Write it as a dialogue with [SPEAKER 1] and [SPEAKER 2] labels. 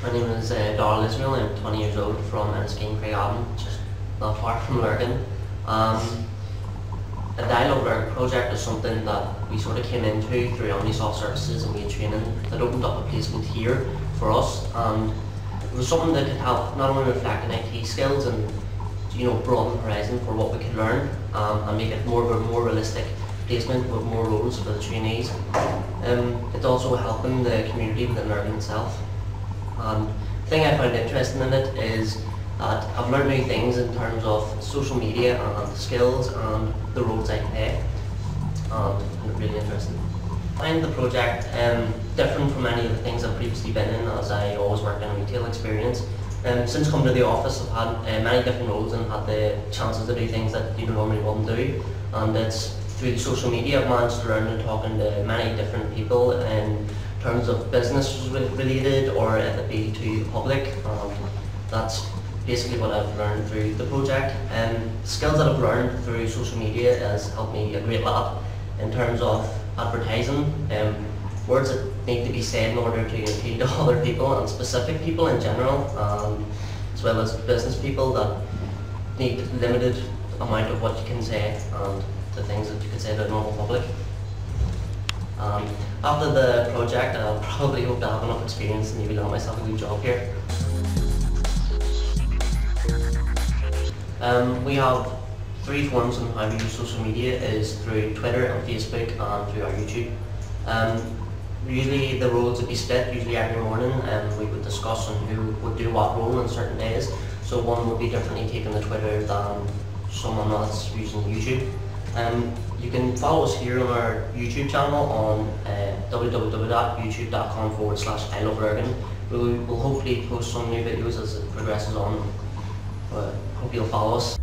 [SPEAKER 1] My name is uh, Ismail. I'm 20 years old from Enniskeen, Craigavon, just not far from Lurgan. Um, I Love Lurgan project is something that we sort of came into through Omnisoft Services and we had training that opened up a placement here for us and it was something that could help not only reflect in IT skills and you know broaden the horizon for what we could learn um, and make it more of a more realistic placement with more roles for the trainees. Um, it's also helping the community within Lurgan itself. And the thing I found interesting in it is that I've learned new things in terms of social media and skills and the roles I play. And it's really interesting. I find the project um, different from any of the things I've previously been in as I always worked in a retail experience. Um, since coming to the office I've had uh, many different roles and had the chances to do things that you normally wouldn't do and it's through social media I've managed to learn and talking to many different people in terms of business related or if it be to the public. Um, that's basically what I've learned through the project. And um, skills that I've learned through social media has helped me a great lot in terms of advertising, um, words that need to be said in order to appeal to other people and specific people in general, um, as well as business people that need limited amount of what you can say and the things that you can say to the normal public. Um, after the project, I'll probably hope to have enough experience and maybe land myself a good job here. Um, we have three forms on how we use social media is through Twitter and Facebook and through our YouTube. Um, usually the roles would be split, usually every morning and we would discuss on who would do what role on certain days. So one would be definitely taking the Twitter than someone else using YouTube. Um, you can follow us here on our YouTube channel on uh, www.youtube.com forward slash I love Lurgan. We will hopefully post some new videos as it progresses on. But hope you'll follow us.